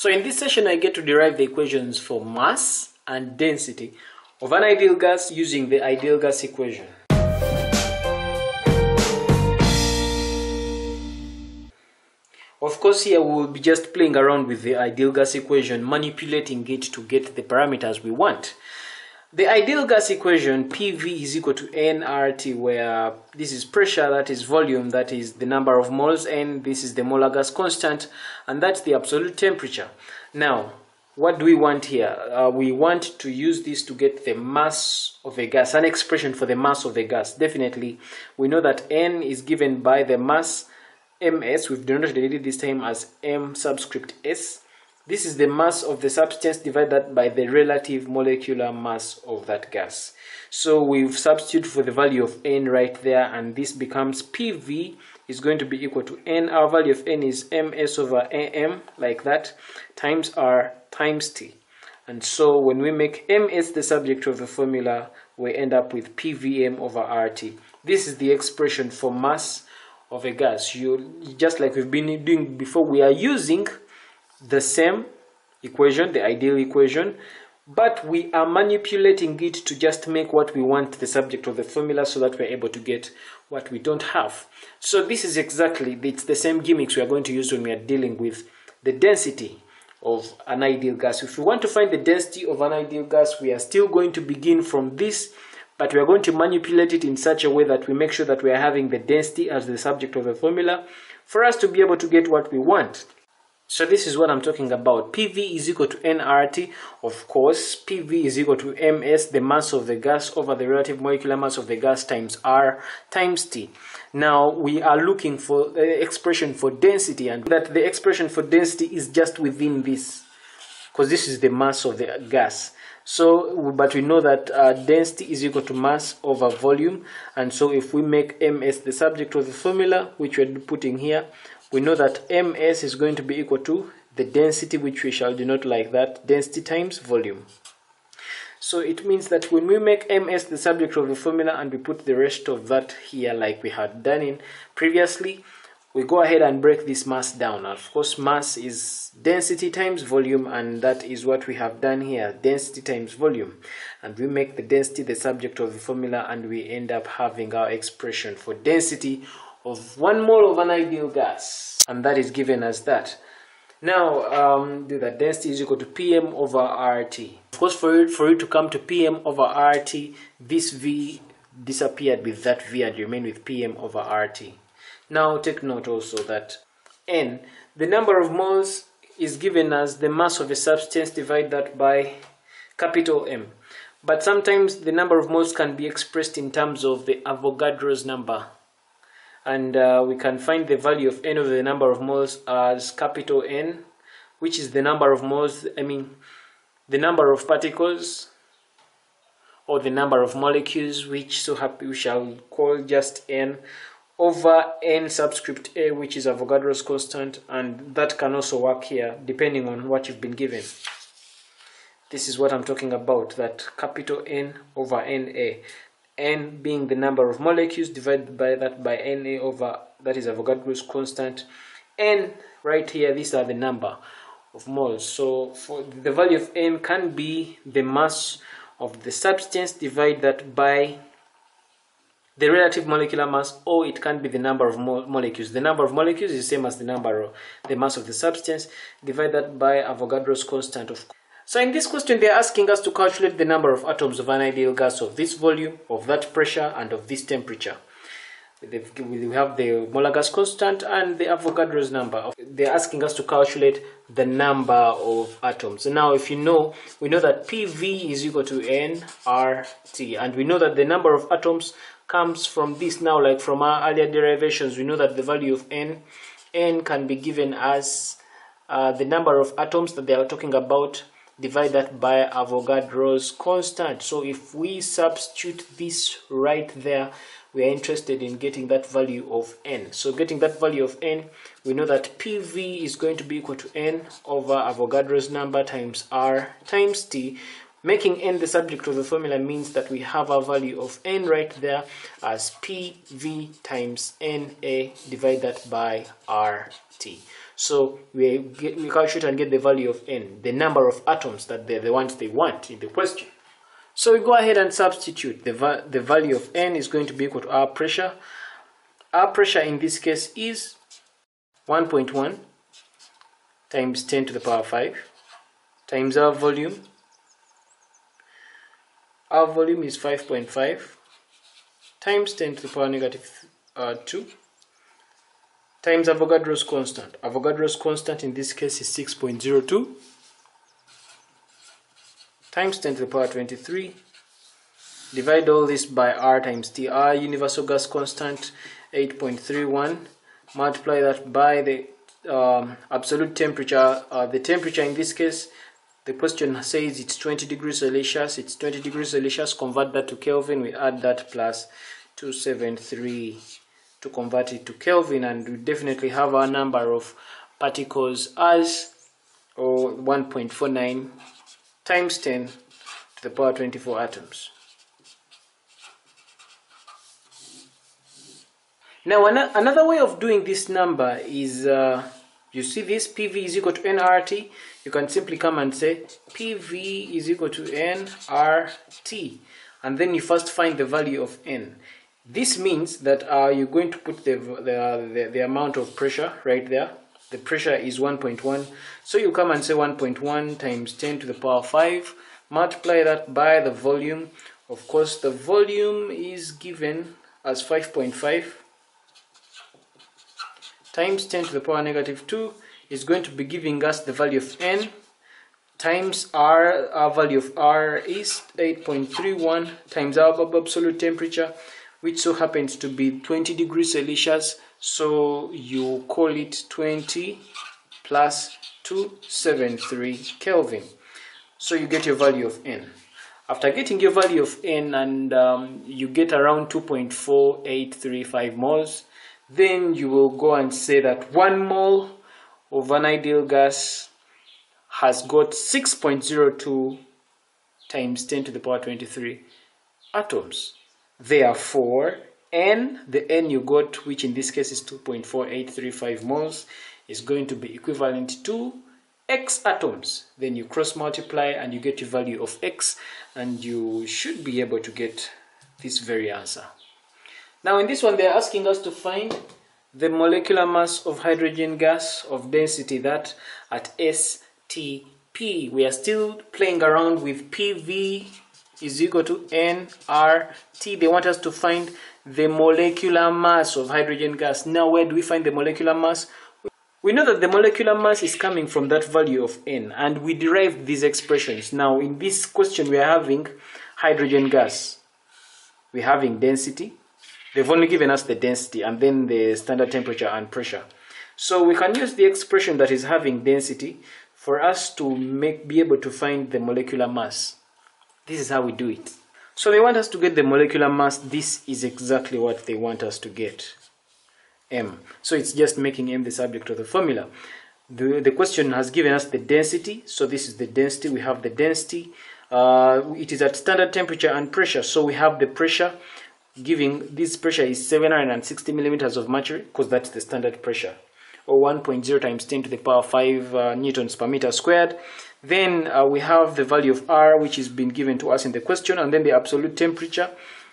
So in this session, I get to derive the equations for mass and density of an ideal gas using the ideal gas equation. Of course, here we will be just playing around with the ideal gas equation, manipulating it to get the parameters we want. The ideal gas equation, PV is equal to nRT, where this is pressure, that is volume, that is the number of moles, and this is the molar gas constant, and that's the absolute temperature. Now, what do we want here? Uh, we want to use this to get the mass of a gas, an expression for the mass of the gas. Definitely, we know that N is given by the mass ms, we've denoted it this time as m subscript s. This is the mass of the substance divided by the relative molecular mass of that gas. So we've substituted for the value of n right there and this becomes PV is going to be equal to n. Our value of n is ms over am like that times r times t. And so when we make ms the subject of the formula, we end up with pvm over rt. This is the expression for mass of a gas. You just like we've been doing before, we are using the same equation, the ideal equation, but we are manipulating it to just make what we want the subject of the formula so that we're able to get what we don't have. So this is exactly, it's the same gimmicks we are going to use when we are dealing with the density of an ideal gas. If we want to find the density of an ideal gas, we are still going to begin from this but we are going to manipulate it in such a way that we make sure that we are having the density as the subject of the formula for us to be able to get what we want. So this is what I'm talking about. PV is equal to nRT. Of course, PV is equal to ms, the mass of the gas over the relative molecular mass of the gas times R times T. Now we are looking for the expression for density and that the expression for density is just within this because this is the mass of the gas. So, but we know that uh, density is equal to mass over volume. And so if we make ms the subject of the formula, which we're putting here, we know that ms is going to be equal to the density, which we shall denote like that, density times volume. So it means that when we make ms the subject of the formula and we put the rest of that here like we had done in previously, we go ahead and break this mass down. Of course, mass is density times volume, and that is what we have done here, density times volume. And we make the density the subject of the formula, and we end up having our expression for density of one mole of an ideal gas. And that is given as that. Now, um, do that density is equal to PM over RT. Of course, for it, for it to come to PM over RT, this V disappeared with that V and remained with PM over RT. Now take note also that N, the number of moles is given as the mass of a substance divided that by capital M. But sometimes the number of moles can be expressed in terms of the Avogadro's number. And uh, we can find the value of N of the number of moles as capital N, which is the number of moles, I mean, the number of particles or the number of molecules, which so happy we shall call just N over n subscript a which is Avogadro's constant and that can also work here depending on what you've been given. This is what I'm talking about that capital N over NA n being the number of molecules divided by that by Na over that is Avogadro's constant n right here these are the number of moles so for the value of n can be the mass of the substance divided that by the relative molecular mass or it can be the number of mo molecules. The number of molecules is the same as the number of the mass of the substance divided by Avogadro's constant of so in this question they're asking us to calculate the number of atoms of an ideal gas of this volume, of that pressure and of this temperature. We have the molar gas constant and the Avogadro's number. They're asking us to calculate the number of atoms. So now if you know, we know that PV is equal to nRT and we know that the number of atoms comes from this now like from our earlier derivations we know that the value of n n can be given as uh, the number of atoms that they are talking about divide that by Avogadro's constant. So if we substitute this right there we are interested in getting that value of n. So getting that value of n we know that pv is going to be equal to n over Avogadro's number times r times t. Making n the subject of the formula means that we have a value of n right there as PV times NA divided by RT. So we, get, we calculate and get the value of n, the number of atoms that they're the ones they want in the question. So we go ahead and substitute. The, va the value of n is going to be equal to our pressure. Our pressure in this case is 1.1 times 10 to the power 5 times our volume. Our volume is 5.5 times 10 to the power negative, uh, 2 times Avogadro's constant. Avogadro's constant in this case is 6.02 times 10 to the power 23 divide all this by r times t. r universal gas constant 8.31 multiply that by the um, absolute temperature. Uh, the temperature in this case the question says it's 20 degrees celsius. It's 20 degrees celsius. Convert that to kelvin. We add that plus 273 to convert it to kelvin and we definitely have our number of particles as or 1.49 times 10 to the power 24 atoms. Now another way of doing this number is, uh, you see this PV is equal to nRT, you can simply come and say PV is equal to nRT and then you first find the value of n. This means that uh, you're going to put the, the, the, the amount of pressure right there. The pressure is 1.1 so you come and say 1.1 times 10 to the power 5 multiply that by the volume. Of course the volume is given as 5.5 times 10 to the power negative 2 is going to be giving us the value of n times r our value of r is 8.31 times our absolute temperature which so happens to be 20 degrees celsius so you call it 20 plus 273 Kelvin. So you get your value of N. After getting your value of N and um, you get around 2.4835 moles, then you will go and say that one mole of an ideal gas has got 6.02 times 10 to the power 23 atoms. Therefore, N, the N you got, which in this case is 2.4835 moles, is going to be equivalent to X atoms. Then you cross multiply and you get your value of X and you should be able to get this very answer. Now in this one they're asking us to find the molecular mass of hydrogen gas of density that at STP. We are still playing around with PV is equal to nRT. They want us to find the molecular mass of hydrogen gas. Now, where do we find the molecular mass? We know that the molecular mass is coming from that value of n, and we derived these expressions. Now, in this question, we are having hydrogen gas. We're having density. They've only given us the density and then the standard temperature and pressure. So we can use the expression that is having density for us to make be able to find the molecular mass. This is how we do it. So they want us to get the molecular mass. This is exactly what they want us to get. M. So it's just making M the subject of the formula. The, the question has given us the density. So this is the density. We have the density. Uh, it is at standard temperature and pressure. So we have the pressure giving this pressure is 760 millimeters of mercury because that's the standard pressure or 1.0 times 10 to the power 5 uh, newtons per meter squared then uh, we have the value of R which is been given to us in the question and then the absolute temperature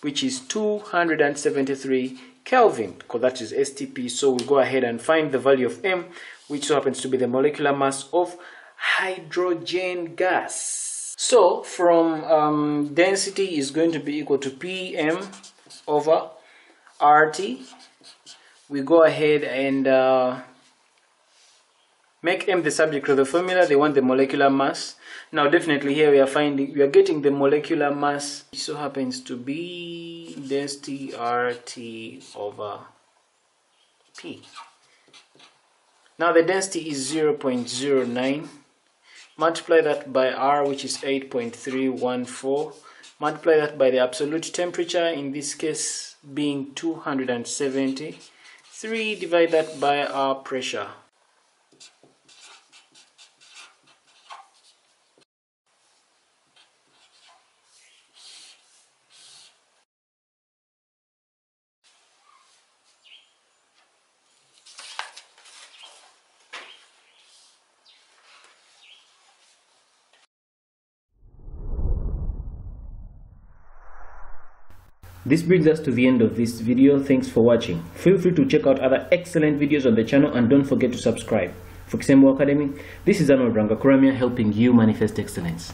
which is 273 Kelvin because that is STP. So we'll go ahead and find the value of M which so happens to be the molecular mass of hydrogen gas. So from um, density is going to be equal to PM over RT. We go ahead and uh, Make M the subject of the formula, they want the molecular mass. Now definitely here we are finding, we are getting the molecular mass, which so happens to be density RT over P. Now the density is 0.09. Multiply that by R, which is 8.314. Multiply that by the absolute temperature, in this case being 270. 3 divide that by our pressure, This brings us to the end of this video. Thanks for watching. Feel free to check out other excellent videos on the channel and don't forget to subscribe. For Kisembo Academy, this is Arnold Rangakuramia helping you manifest excellence.